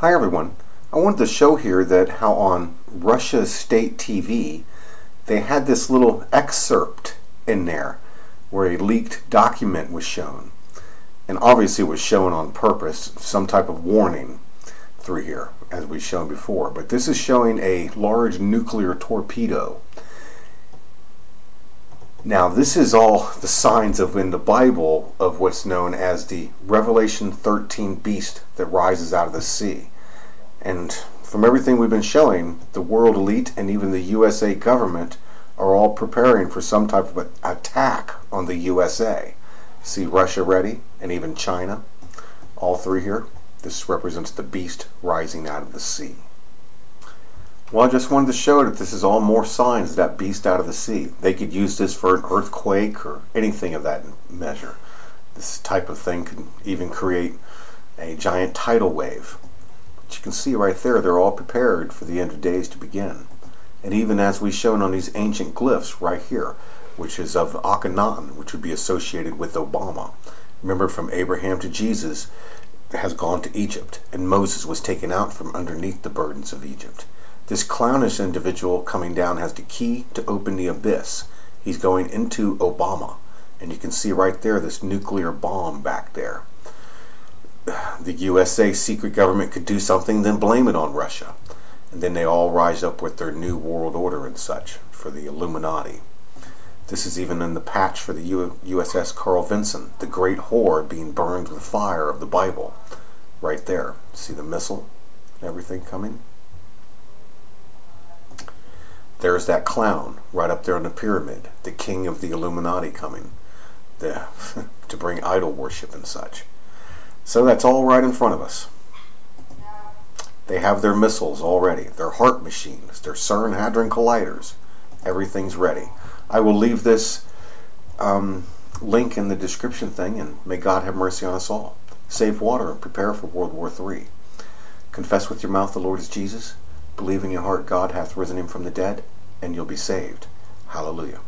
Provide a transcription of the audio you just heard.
Hi everyone. I wanted to show here that how on Russia's state TV they had this little excerpt in there where a leaked document was shown. And obviously it was shown on purpose, some type of warning through here, as we've shown before. But this is showing a large nuclear torpedo. Now this is all the signs of in the Bible of what's known as the Revelation 13 beast that rises out of the sea. And from everything we've been showing, the world elite and even the USA government are all preparing for some type of attack on the USA. See Russia ready, and even China. All three here. This represents the beast rising out of the sea. Well, I just wanted to show that this is all more signs of that beast out of the sea. They could use this for an earthquake or anything of that measure. This type of thing could even create a giant tidal wave. But you can see right there, they're all prepared for the end of days to begin. And even as we've shown on these ancient glyphs right here, which is of Akhenaten, which would be associated with Obama. Remember from Abraham to Jesus has gone to Egypt, and Moses was taken out from underneath the burdens of Egypt. This clownish individual coming down has the key to open the abyss. He's going into Obama. And you can see right there this nuclear bomb back there. The USA secret government could do something, then blame it on Russia. And then they all rise up with their new world order and such for the Illuminati. This is even in the patch for the U USS Carl Vinson, the great whore being burned with fire of the Bible. Right there. See the missile everything coming? There's that clown right up there on the pyramid, the king of the Illuminati coming the, to bring idol worship and such. So that's all right in front of us. They have their missiles already, their heart machines, their CERN Hadron Colliders. Everything's ready. I will leave this um, link in the description thing, and may God have mercy on us all. Save water and prepare for World War III. Confess with your mouth the Lord is Jesus. Believe in your heart God hath risen him from the dead, and you'll be saved. Hallelujah.